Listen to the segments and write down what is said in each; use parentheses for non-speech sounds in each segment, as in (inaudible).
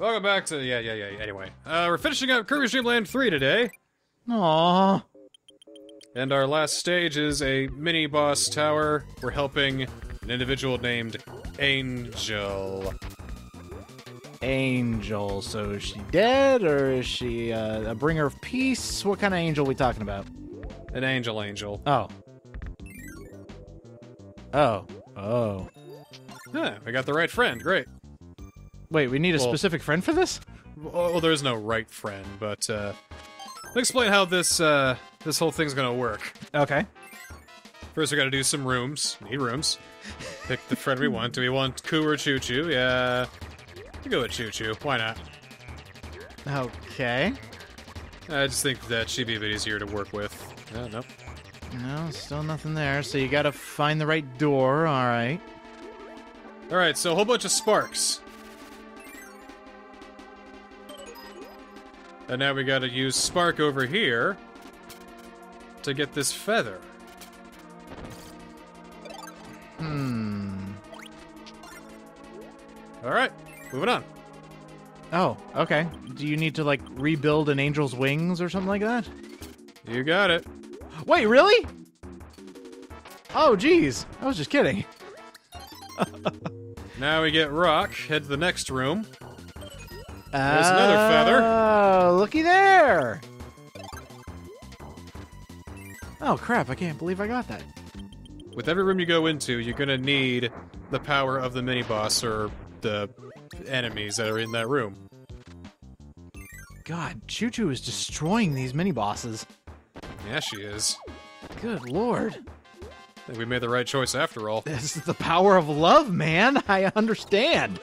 Welcome back to yeah, yeah, yeah. Anyway, uh, we're finishing up Kirby's Dream Land 3 today, Aww. and our last stage is a mini boss tower. We're helping an individual named Angel. Angel. So is she dead or is she uh, a bringer of peace? What kind of angel are we talking about? An angel, angel. Oh. Oh. Oh. Yeah, we got the right friend. Great. Wait, we need a Well- specific friend for this? Well, there's no right friend, but uh, let me explain how this uh, this whole thing's gonna work. Okay. First, we gotta do some rooms. Need rooms. Pick the friend we want. Do we want Coo or ChuChu? Yeah. we go with ChuChu. Why not? Okay. I just think that she'd be a bit easier to work with. Uh, nope. No, still nothing there. So you gotta find the right door. All right. Alright, so a whole bunch of sparks. And now we gotta use Spark over here to get this feather. Hmm. Alright, moving on. Oh, okay. Do you need to like rebuild an angel's wings or something like that? You got it. Wait, really? Oh, geez. I was just kidding. (laughs) Now we get Rock, head to the next room. There's another feather. Oh, looky there. Oh, crap. I can't believe I got that. With every room you go into, you're gonna need the power of the mini boss or the enemies that are in that room. God, Choo Choo is destroying these mini bosses. Yeah, she is. Good lord. I think we made the right choice after all. This is the power of love, man. (laughs) I understand.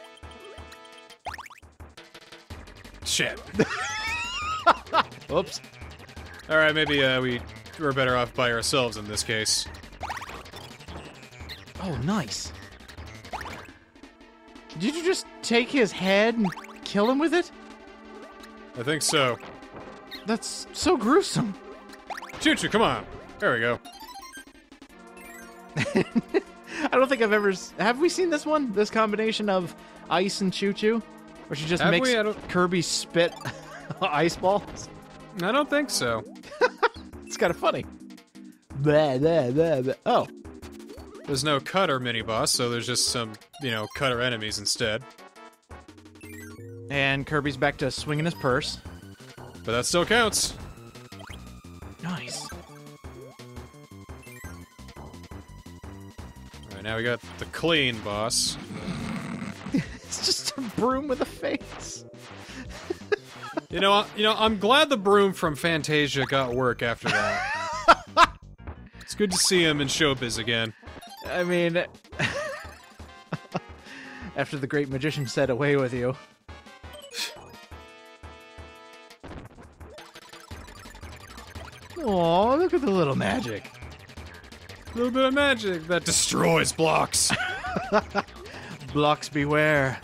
Shit. (laughs) Oops. Alright, maybe uh, we we're better off by ourselves in this case. Oh, nice. Did you just take his head and kill him with it? I think so. That's so gruesome. ChuChu, come on. There we go. (laughs) I don't think I've ever. s- Have we seen this one? This combination of ice and ChuChu? Where she just Have makes we? I don't- Kirby spit (laughs) ice balls? I don't think so. (laughs) It's kind of funny. Blah, blah, blah, blah. Oh, There's no cutter mini boss, so there's just some, you know, cutter enemies instead. and Kirby's back to swinging his purse. But that still counts. Nice. Alright, now we got the clean boss. It's just a broom with a face. (laughs) You know, you know, I'm glad the broom from Fantasia got work after that. (laughs) it's good to see him in showbiz again. I mean, (laughs) after the great magician said, "Away with you." (sighs) Aw, look at the little magic. A little bit of magic that destroys blocks. Blocks beware.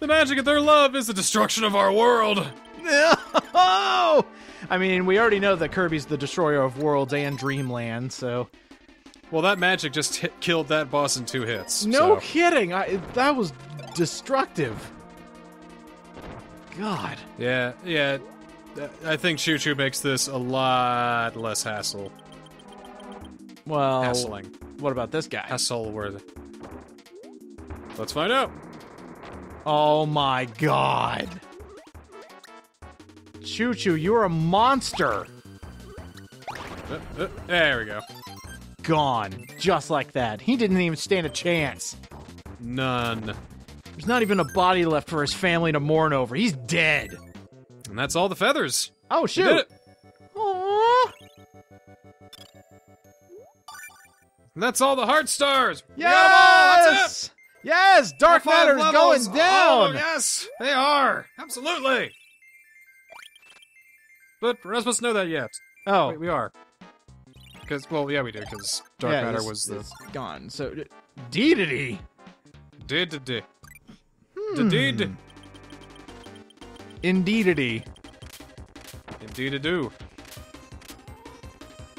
The magic of their love is the destruction of our world. No! (laughs) Oh! I mean, we already know that Kirby's the destroyer of worlds and Dreamland, so Well, that magic just hit, killed that boss in two hits. no so- kidding. I, that was destructive. God. Yeah, yeah. I think ChuChu makes this a lot less hassle. Well, Hassling. what about this guy? Hassle worthy. Let's find out. Oh my god. ChuChu, you're a monster. Uh, uh, there we go. Gone. Just like that. He didn't even stand a chance. None. There's not even a body left for his family to mourn over. He's dead. And that's all the feathers. Oh, shoot. did it. Aww. And that's all the heart stars. We got 'em. That's it. Yes! Yes! Dark Matter is going down! Oh, yes, they are. Absolutely. But we're not supposed to know that yet. Oh, Wait, we are. Because, well, yeah, we do. Because dark yeah, matter was the gone. So, Dedede. did did did Hmm. did Indeedity. indeed to do.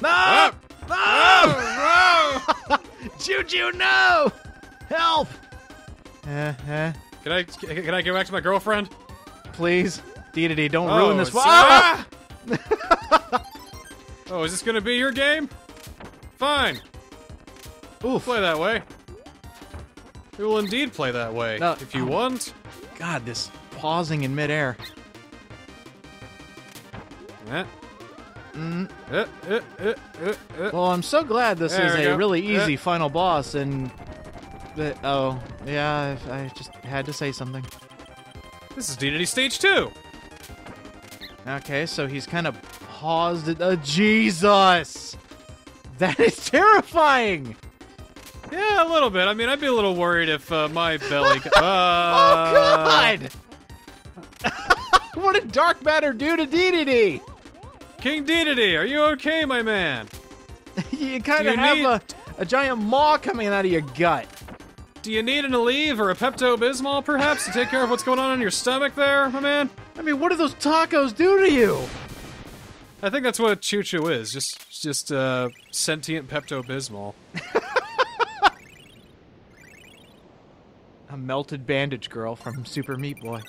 No! Ah! No! Oh, ChuChu, no! Help! Uh-huh. Can I can I go back to my girlfriend? please. Dedede, don't Oh, ruin this. Ah! (laughs) oh, is this gonna be your game? Fine, Oof. play that way. We will indeed play that way No. if you want. God, this pausing in midair. Eh. Eh, eh, eh, eh, eh. Well, I'm so glad this There is a go. really easy final boss, and the, oh yeah, I, I just had to say something. This is DDD Stage 2. Okay, so he's kind of paused. It. Uh, Jesus, that is terrifying. Yeah, a little bit. I mean, I'd be a little worried if uh, my belly. (laughs) Got, oh uh, God! (laughs) what did dark matter do to Dedede? King Dedede, are you okay, my man? (laughs) you kind of have need- a, a giant maw coming out of your gut. Do you need an Aleve or a Pepto Bismol, perhaps, to take care of what's going on in your stomach there, my man? I mean, what do those tacos do to you? I think that's what ChuChu is. Just, just uh, sentient Pepto Bismol. (laughs) A melted bandage girl from Super Meat Boy.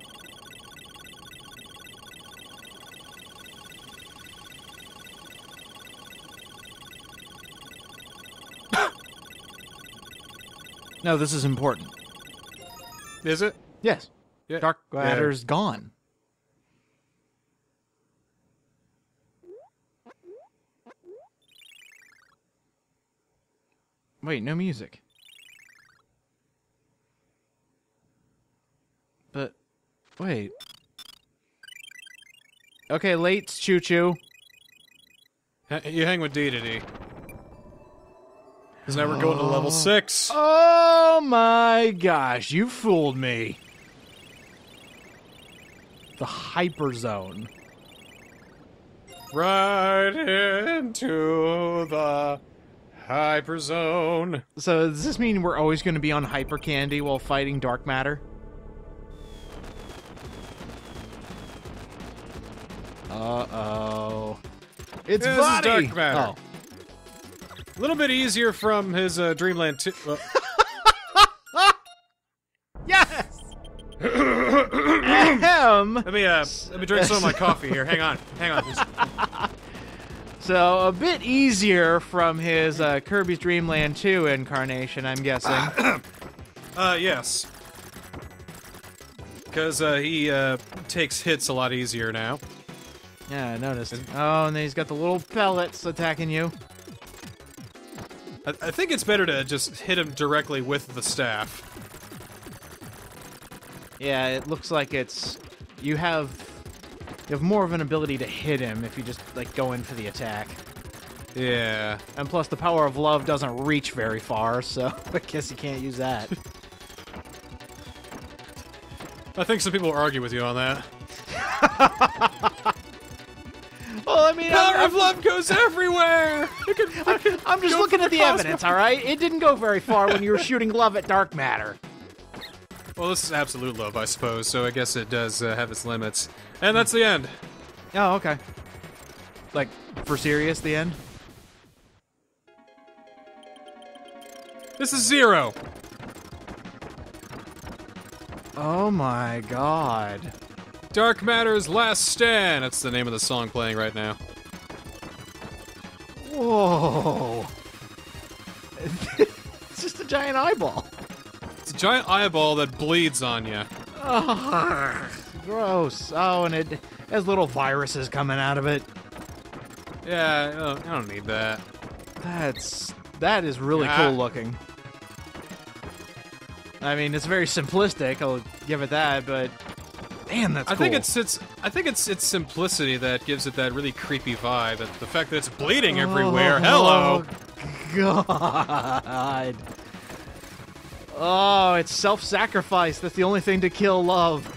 No, this is important. Is it? Yes. Yeah. Dark. Matter's gone. Wait, no music. But wait. Okay, late ChuChu. Ha- You hang with Dedede. Because now we're going to level six. Oh my gosh, you fooled me. The hyper zone. Right into the hyperzone. So does this mean we're always going to be on hyper candy while fighting dark matter? Uh oh. It's this Vani! Dark Matter. A little bit easier from his uh, Dreamland 2. Uh, Oh. Yes. Ahem. let me uh, let me drink some of my coffee here. Hang on, hang on. (laughs) So a bit easier from his uh, Kirby's Dream Land 2 incarnation, I'm guessing. (coughs) Uh, yes. Because uh, he uh, takes hits a lot easier now. yeah, I noticed. Oh, and then he's got the little pellets attacking you. I, I think it's better to just hit him directly with the staff. Yeah, it looks like it's you have you have more of an ability to hit him if you just like go in for the attack. Yeah. And plus the power of love doesn't reach very far, so (laughs) I guess you can't use that. (laughs) I think some people argue with you on that. (laughs) I mean, Power I'm, of love goes everywhere! It can, it can I'm just looking at the cosmos- evidence, all right? It didn't go very far when you were shooting love at dark matter. Well, this is absolute love, I suppose, so I guess it does uh, have its limits. And that's the end. Oh, okay. Like for serious, the end. This is Zero. Oh my god. Dark Matter's Last Stand. That's the name of the song playing right now. Whoa. (laughs) it's just a giant eyeball. It's a giant eyeball that bleeds on you. Ugh, gross. Oh, and it has little viruses coming out of it. Yeah, I don't, I don't need that. That's that is really Yeah. cool looking. I mean, it's very simplistic. I'll give it that, but damn, that's I cool. think it's it's I think it's its simplicity that gives it that really creepy vibe. The fact that it's bleeding everywhere. Hello. Oh, God. Oh, it's self-sacrifice. That's the only thing to kill love.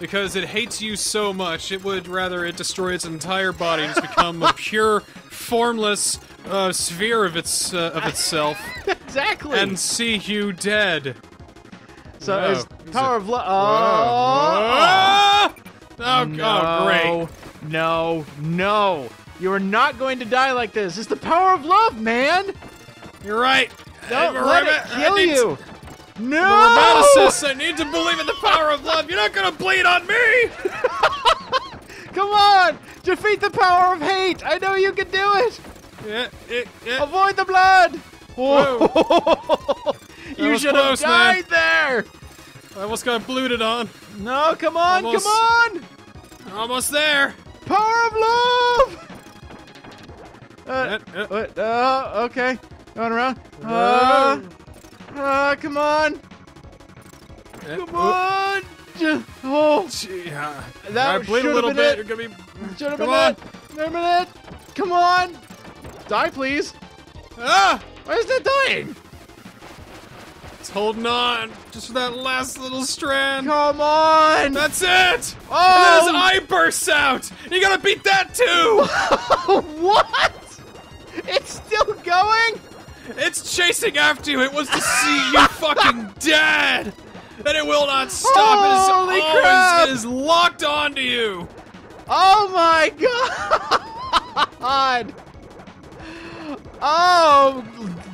Because it hates you so much, it would rather it destroy its entire body and just become a pure, formless uh, sphere of its uh, of itself (laughs) Exactly. and see you dead. So Whoa. He's power of love. Whoa. Ah! Oh, no, oh, great. No, no. You are not going to die like this. It's the power of love, man. You're right. Don't Uh, let it I kill need- you. No! Romanticist, I need to believe in the power of love. You're not gonna bleed on me. (laughs) Come on! Defeat the power of hate! I know you can do it! Yeah, yeah, yeah. Avoid the blood! Whoa. (laughs) you should have died there! I almost got blooded on. No, come on, Almost. come on! Almost there. Power of love! Uh, Uh, uh. Uh, okay. Going around. Uh, uh, come on! Come on! J- Oh, gee, uh, That I bleed a little bit. it. You're gonna be. should have Come been on. it! A minute! Come on! Die, please! Ah! Why is it dying? Holding on just for that last little strand. Come on! That's it! Oh! And then his eye bursts out! You gotta beat that too! (laughs) what? It's still going? it's chasing after you! It wants to see you (laughs) fucking dead! And it will not stop! Holy it is always crap. it is locked onto you! Oh my (laughs) god! Oh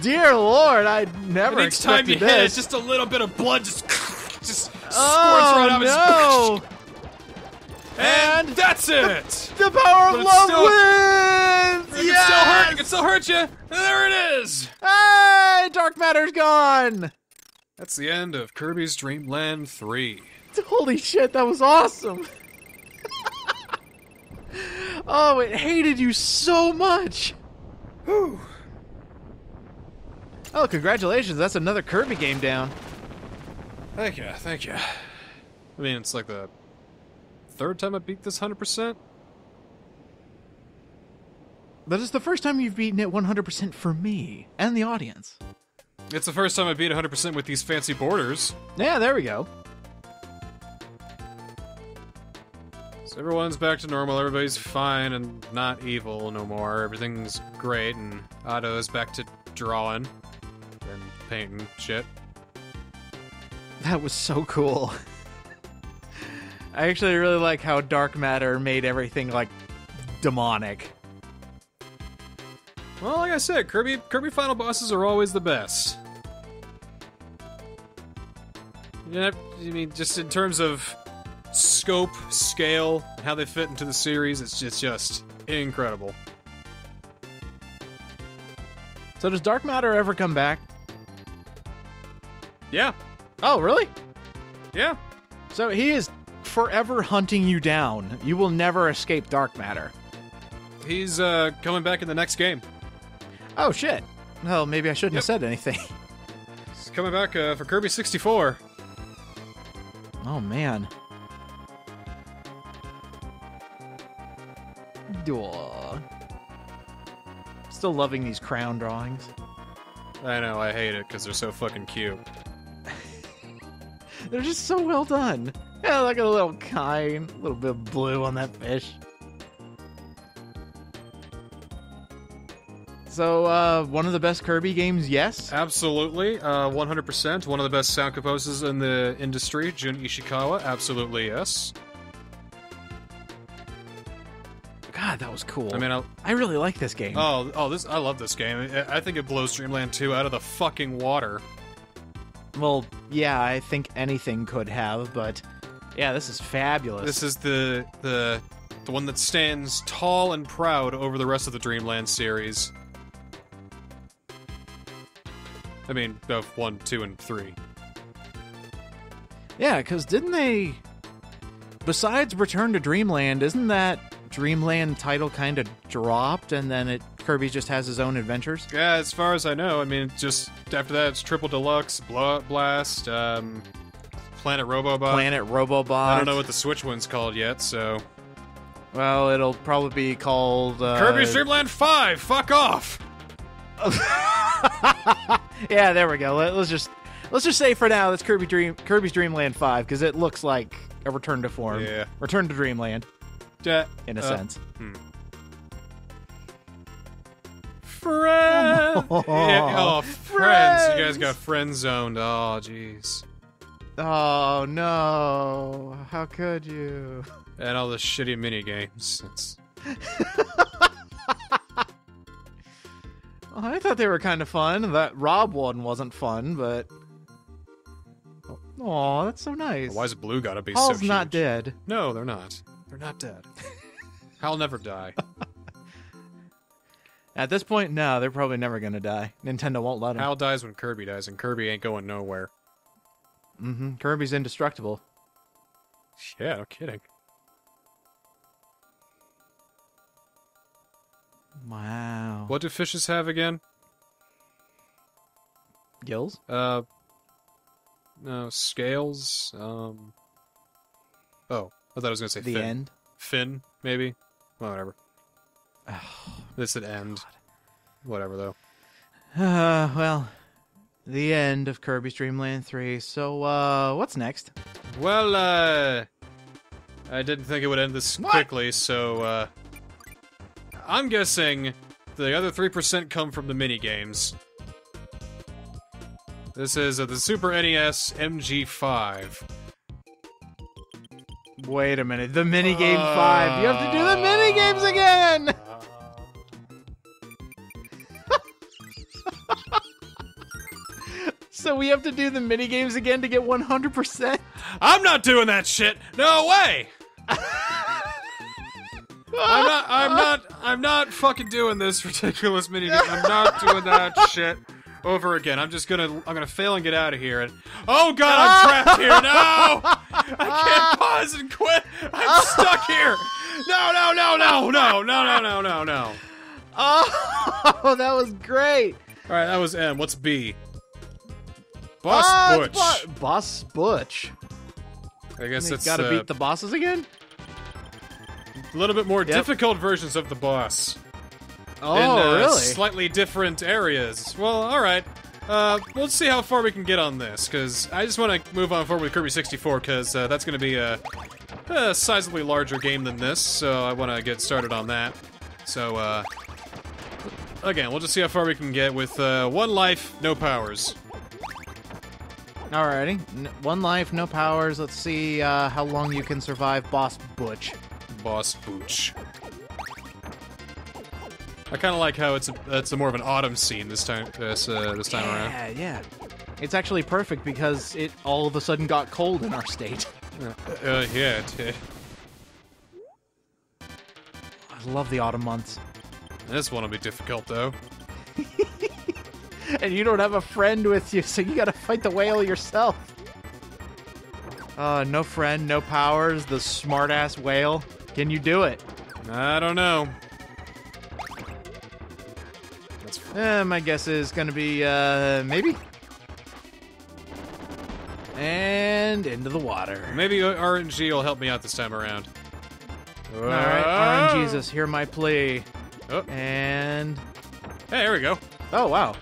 dear lord, I never And each time you expected hit it, this. just a little bit of blood just (laughs) just squirts oh right out no! (laughs) And, And- that's it! (laughs) The power But of love still- wins! It can still hurt, it can still hurt you! And there it is! Hey, dark matter's gone. That's the end of Kirby's Dream Land 3. Holy shit, that was awesome. oh, it hated you so much. Whew. Oh, congratulations. That's another Kirby game down. Thank you, thank you. I mean, it's like the third time I beat this 100%. But it's the first time you've beaten it 100% for me and the audience. It's the first time I beat 100% with these fancy borders. Yeah, there we go. So everyone's back to normal, everybody's fine and not evil no more. Everything's great, and Ado's back to drawing painting shit. That was so cool. I actually really like how Dark Matter made everything like demonic. Well, like I said, Kirby Kirby final bosses are always the best. Yeah, I mean, just in terms of scope, scale, and how they fit into the series, it's just, just incredible. So does Dark Matter ever come back? Yeah, Oh, really? yeah. So he is forever hunting you down. You will never escape Dark Matter. He's uh, coming back in the next game. Oh shit. Well, maybe I shouldn't have said anything. (laughs) He's coming back uh, for Kirby 64. Oh man. Aw. Still loving these crown drawings. I know, I hate it because they're so fucking cute. They're just so well done. Yeah, like a little kind, a little bit of blue on that fish. So, uh, one of the best Kirby games, yes. Absolutely, uh, 100%. One of the best sound composers in the industry, Jun Ishikawa. Absolutely, yes. God, that was cool. I mean, I, I really like this game. oh, oh, this I love this game. I, I think it blows Dreamland 2 out of the fucking water. well, yeah, I think anything could have, but yeah, this is fabulous. This is the the the one that stands tall and proud over the rest of the Dreamland series. I mean, of one, two, and three. Yeah, because didn't they? Besides Return to Dreamland, isn't that Dreamland title kind of dropped, and then it Kirby just has his own adventures? Yeah, as far as I know, I mean, just after that, it's Triple Deluxe, Blowout Blast, um, Planet Robobot. Planet Robobot. I don't know what the Switch one's called yet, so Well, it'll probably be called uh, Kirby's Dream Land Five. Fuck off. (laughs) yeah, there we go. Let, us just let's just say for now that's Kirby Dream Kirby's Dreamland Five because it looks like a return to form. Yeah. Return to Dreamland Yeah, in a uh, sense. Friend. Oh, (laughs) yeah, oh, friends. You guys got friend zoned. Oh, jeez. Oh no! How could you? And all the shitty mini games. It's Oh, (laughs) I thought they were kind of fun. That Rob one wasn't fun, but Aw, that's so nice. Why's blue gotta be Paul's so not dead. No, they're not. They're not dead. (laughs) Hal never die. At this point, no, they're probably never gonna die. Nintendo won't let them. Hal dies when Kirby dies, and Kirby ain't going nowhere. hmm Kirby's indestructible. Yeah, no kidding. Wow. What do fishes have again? Gills? Uh, no scales. Um. Oh, I thought I was gonna say The fin. end. Fin, maybe. Well, whatever. (sighs) This would end. Whatever though. Uh, (sighs) well, the end of Kirby's Dream Land 3. So, uh, what's next? Well, uh, I didn't think it would end this What? quickly, so uh, I'm guessing the other three percent come from the mini games. This is uh, the Super NES MG5. Wait a minute. The minigame 5. You have to do the minigames again! (laughs) So we have to do the minigames again to get 100%? I'm not doing that shit. No way. I'm not. I'm not. I'm not fucking doing this ridiculous mini. game. I'm not doing that (laughs) shit over again. I'm just gonna. I'm gonna fail and get out of here. And oh god, I'm trapped here. No, I can't pause and quit. I'm stuck here. No, no, no, no, no, no, no, no, no, no. Oh, (laughs) that was great! All right, that was M. What's B? Boss Ah, Butch. Bo- Boss Butch. I guess it's gotta uh, beat the bosses again? a little bit more Yep. difficult versions of the boss. Oh, in uh, really? slightly different areas. Well, all right. Uh, let's see how far we can get on this, because I just want to move on forward with Kirby 64, because uh, that's going to be a, a sizably larger game than this, so I want to get started on that. So, uh, again, we'll just see how far we can get with uh, one life, no powers. Alrighty. N- one life, no powers. Let's see uh, how long you can survive Boss Butch. Boss Butch. I kind of like how it's a, it's a more of an autumn scene this time this uh, this time around. Yeah, yeah. It's actually perfect because it all of a sudden got cold in our state. (laughs) Uh, yeah, it did. I love the autumn months. This one will be difficult though. (laughs) (laughs) And you don't have a friend with you, so you gotta fight the whale yourself. Uh, no friend, no powers, the smartass whale. Can you do it? I don't know. That's Eh, my guess is gonna be, uh, maybe. And into the water. Maybe RNG will help me out this time around. All right, RNG Jesus, hear my plea. Oh, And hey, there we go. oh wow.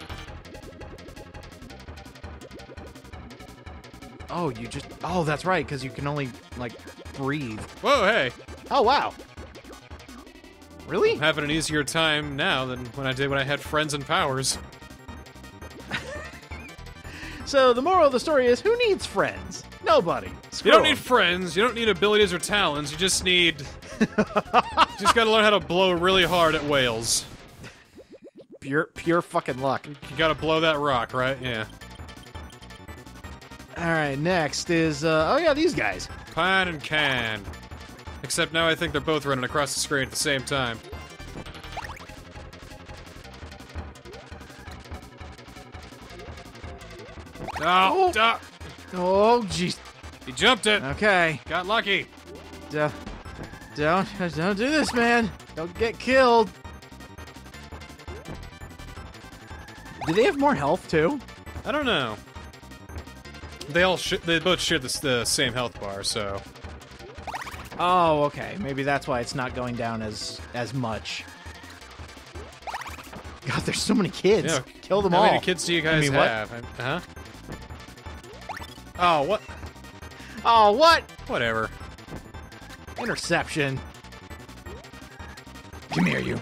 Oh, you just oh that's right, because you can only like breathe. Whoa, hey. Oh wow. Really? I'm having an easier time now than when I did when I had friends and powers. (laughs) So the moral of the story is, who needs friends? Nobody. Screw You don't 'em. need friends. You don't need abilities or talents. You just need. (laughs) just gotta learn how to blow really hard at whales. pure pure fucking luck. You gotta blow that rock, right? Yeah. All right, next is uh, oh yeah, these guys. Pon and Con. Except now I think they're both running across the screen at the same time. Oh, duh. Oh jeez. he jumped it. Okay. Got lucky. D- don't don't do this, man. Don't get killed. Do they have more health too? I don't know. They all sh- they both share the, the same health bar, so Oh, okay. Maybe that's why it's not going down as as much. God, there's so many kids. yeah. Kill them all. How many kids do you guys mean, what? have? Uh huh. Oh, what? Oh, what? Whatever. Interception. Come here, you.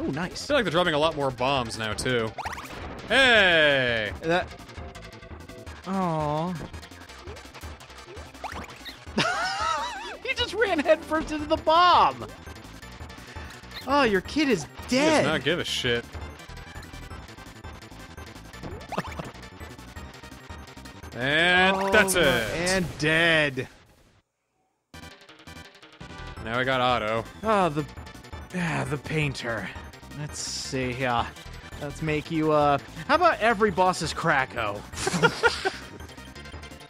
Oh, nice. I nice. feel like they're dropping a lot more bombs now too. Hey! That. Oh. (laughs) he just ran headfirst into the bomb. Oh, your kid is dead. He does not give a shit. (laughs) And that's Oh, it. And dead. now I got Ado. Oh, the ah, the painter. Let's see here. Let's make you uh how about every boss is Kracko? (laughs)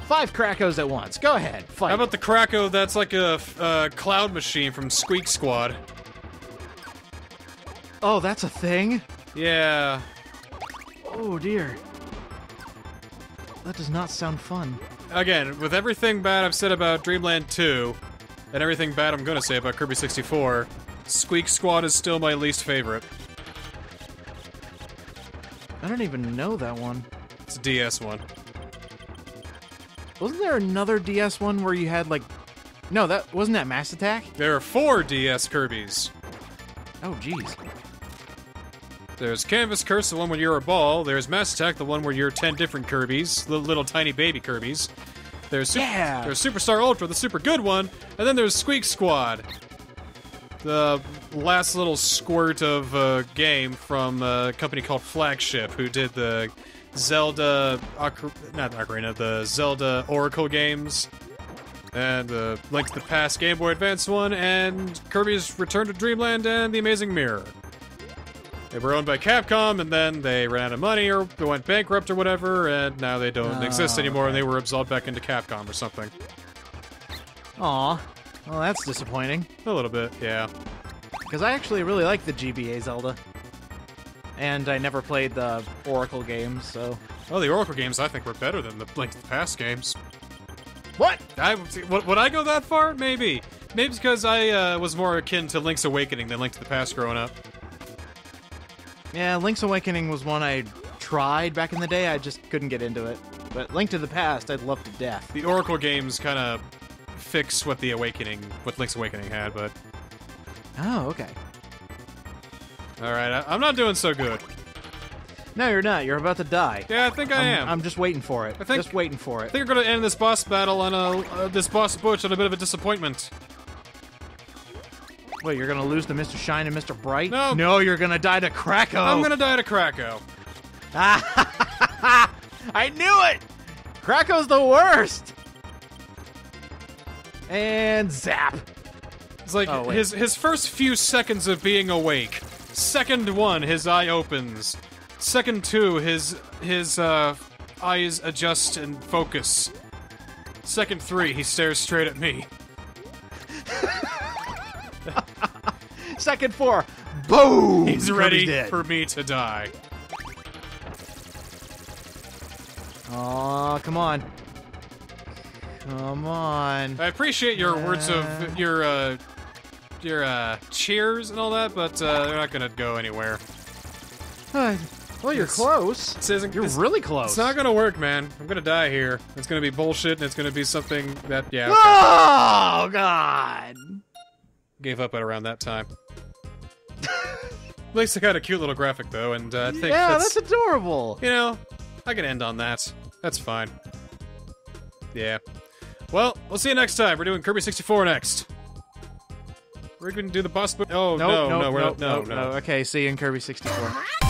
Five Krackos at once. Go ahead. Fight. How about the Kracko that's like a uh, cloud machine from Squeak Squad? Oh, that's a thing? Yeah. Oh dear. That does not sound fun. Again, with everything bad I've said about Dreamland 2, and everything bad I'm gonna say about Kirby 64, Squeak Squad is still my least favorite. I don't even know that one. It's a DS one. Wasn't there another DS one where you had like No, that wasn't that Mass Attack? There are four DS Kirby's. Oh jeez. There's Canvas Curse, the one where you're a ball. There's Mass Attack, the one where you're ten different Kirby's, little, little tiny baby Kirby's. There's super, Yeah. There's Superstar Ultra, the super good one, and then there's Squeak Squad, the last little squirt of a game from uh, a company called Flagship, who did the Zelda, Ocar- not Ocarina, the Zelda Oracle games, and uh, the Link to the Past Game Boy Advance one, and Kirby's Return to Dreamland and The Amazing Mirror. They were owned by Capcom, and then they ran out of money or they went bankrupt or whatever, and now they don't Oh, exist ah, anymore, and they were absorbed back into Capcom or something. Aw. Well, that's disappointing. A little bit, yeah. Because I actually really like the GBA Zelda. And I never played the Oracle games, so. Oh, the Oracle games I think were better than the Link to the Past games. What? I would, would I go that far? Maybe. Maybe because I uh, was more akin to Link's Awakening than Link to the Past growing up. Yeah, Link's Awakening was one I tried back in the day. I just couldn't get into it. But Link to the Past, I'd love to death. The Oracle games kind of fix what the Awakening, what Link's Awakening had, but Oh, okay. All right, I, I'm not doing so good. No, you're not. You're about to die. Yeah, I think I I'm, am. I'm just waiting for it. I think- just waiting for I it. think we're gonna end this boss battle on a uh, this boss butch on a bit of a disappointment. Wait, you're gonna lose to Mr. Shine and Mr. Bright? No. No, you're gonna die to Kracko. I'm gonna die to Kracko. (laughs) I knew it! Kracko's the worst! And zap. It's like Oh, his his first few seconds of being awake. Second one, his eye opens. Second two, his his uh, eyes adjust and focus. Second three, he stares straight at me. (laughs) Second four. Boom! He's ready for me to die. Aw, come on. Come on. I appreciate your words Uh. of your uh, your uh, cheers and all that, but uh, they're not gonna go anywhere. well, you're close. This isn't. You're this- really close. It's not gonna work, man. I'm gonna die here. It's gonna be bullshit, and it's gonna be something that yeah. okay. Oh, God. Gave up at around that time. At least I got a cute little graphic though, and uh, I think Yeah, that's, that's adorable. you know I can end on that. That's fine. Yeah. Well, we'll see you next time. We're doing Kirby 64 next. We're gonna do the boss. Bo- oh Nope, no, nope, no, we're nope, not, no, no. no. Okay, see you in Kirby 64.